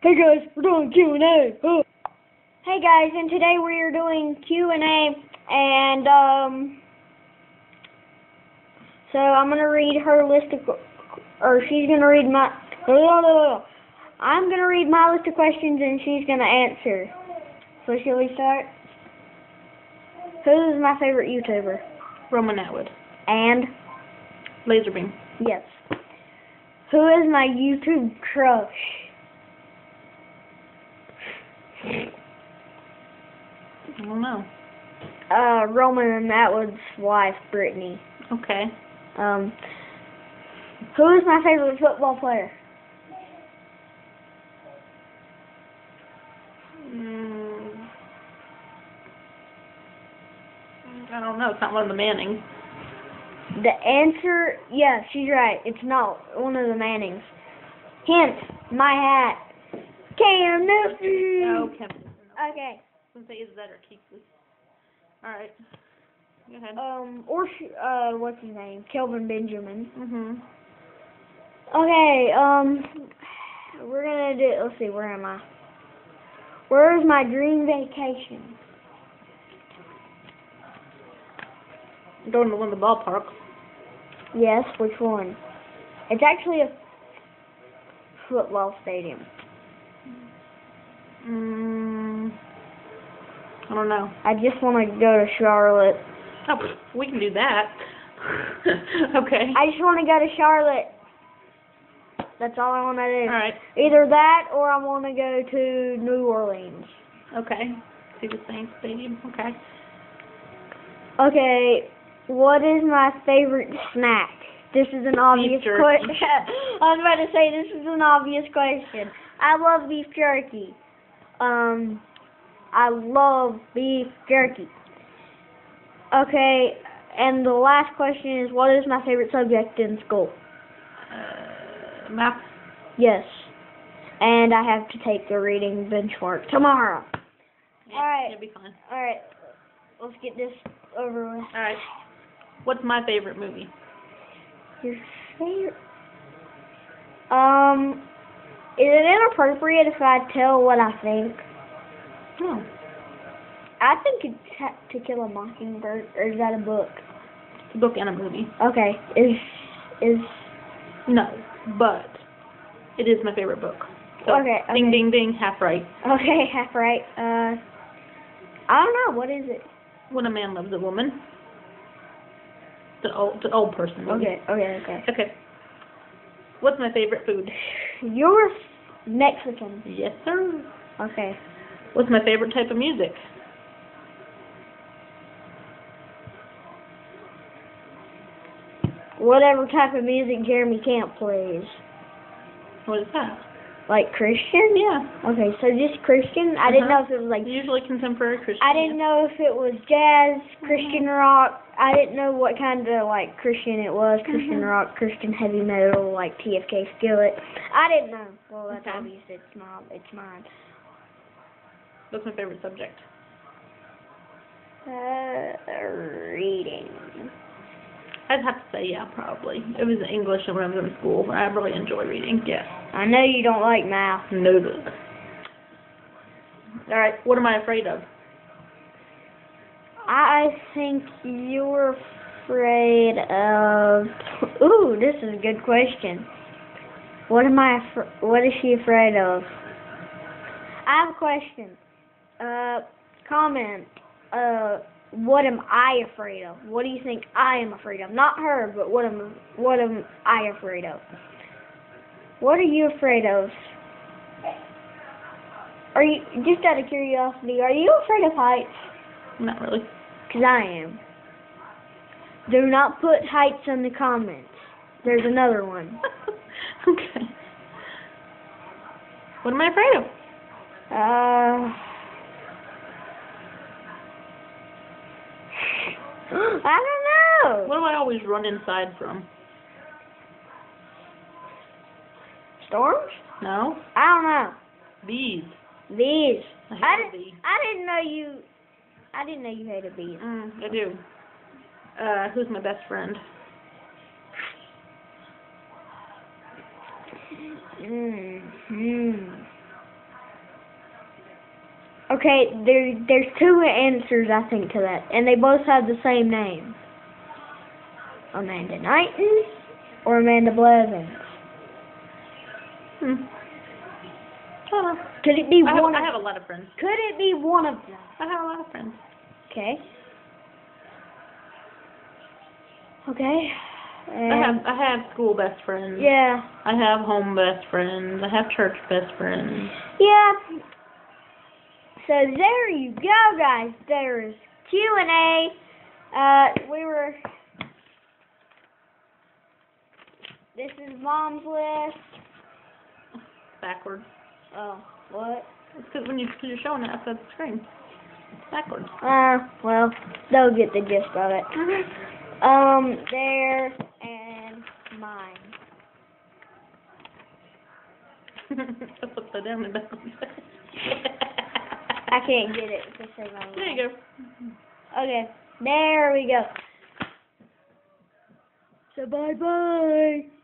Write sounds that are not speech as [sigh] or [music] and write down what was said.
Hey guys, we're doing Q and A. Oh. Hey guys, and today we are doing Q and A, and um, so I'm gonna read her list of, or she's gonna read my. [laughs] I'm gonna read my list of questions, and she's gonna answer. So shall we start? Who is my favorite YouTuber? Roman Atwood. And Laserbeam. yes, who is my YouTube crush? I don't know. Uh, Roman and Atwood's wife, Brittany. Okay. Um, who is my favorite football player? Mm, I don't know. It's not one of the Mannings. The answer, yeah, she's right. It's not one of the Mannings. Hint, my hat. Cam Newton. No, Kevin. Okay. I was gonna say is that or Kuechly. All right. Go ahead. Um, or sh- uh, what's his name? Kelvin Benjamin. Mhm. Okay. Um, we're gonna do. Let's see. Where am I? Where is my dream vacation? Going to win the ballpark. Yes. Which one? It's actually a football stadium. Mm, I don't know. I just want to go to Charlotte. Oh, we can do that. [laughs] okay. I just want to go to Charlotte. That's all I want to do. All right. Either that or I want to go to New Orleans. Okay. See the Saints Stadium. Okay. Okay, what is my favorite snack? This is an obvious question. [laughs] I was about to say this is an obvious question. I love beef jerky. Um, I love beef jerky. Okay, and the last question is, what is my favorite subject in school? Uh, math. Yes, and I have to take the reading benchmark tomorrow. Yeah, All right. It'll be fine. All right, let's get this over with. All right. What's my favorite movie? Your favorite? Um, is it inappropriate if I tell what I think? Oh. I think it's To Kill a Mockingbird, or is that a book? It's a book and a movie. Okay, is is No, but it is my favorite book. So, Okay, Ding, okay. ding, ding. Half right. okay [laughs] half right. Uh, I don't know. What is it? When a man loves a woman. An old, an old person movie. Okay, okay, okay. Okay. What's my favorite food? You're Mexican. Yes, sir. Okay. What's my favorite type of music? Whatever type of music Jeremy Camp plays, What is that? Like Christian. Yeah. Okay, so just Christian. I didn't Uh-huh. know if it was like Usually contemporary Christian. I didn't know if it was jazz, Christian Mm-hmm. rock. I didn't know what kind of like Christian it was. Christian Mhm. rock, Christian heavy metal, like TFK Skillet. I didn't know. Well, that's Okay. obvious. It's not. It's mine. What's my favorite subject? Uh, reading. I'd have to say yeah, probably. It was English when I was in school. I really enjoy reading. Yes. I know you don't like math. No. All right. What am I afraid of? I think you're afraid of. Ooh, this is a good question. What am I? What is she afraid of? I have a question. Uh, comment. Uh, what am I afraid of? What do you think I am afraid of? Not her, but what am what am I afraid of? What are you afraid of? Are you just out of curiosity? Are you afraid of heights? Not really. Cause I am. Do not put heights in the comments. There's another one. [laughs] okay. What am I afraid of? Uh. I don't know. What do I always run inside from? Storms? No? I don't know. Bees. Bees. I hate I a didn't. bee. I didn't know you. I didn't know you hated bees. Mm, I do. Uh, who's my best friend? Mm, hmm. Okay, there there's two answers I think to that, and they both have the same name. Amanda Knighton or Amanda Blevins. Hmm. I. Could it be I have, one? I of, have a lot of friends. could it be one of them? I have a lot of friends. Okay. Okay. I have I have school best friends. Yeah. I have home best friends. I have church best friends. Yeah. So there you go, guys. There's Q and A. Uh, we were. This is Mom's list. Backwards. Oh, what? It's because when you, you're showing it outside the screen. Backwards. Uh, well, they'll get the gist of it. Um, there and mine. [laughs] That's upside down and backwards. [laughs] I can't get it to say my There you go. Okay, there we go. So bye bye.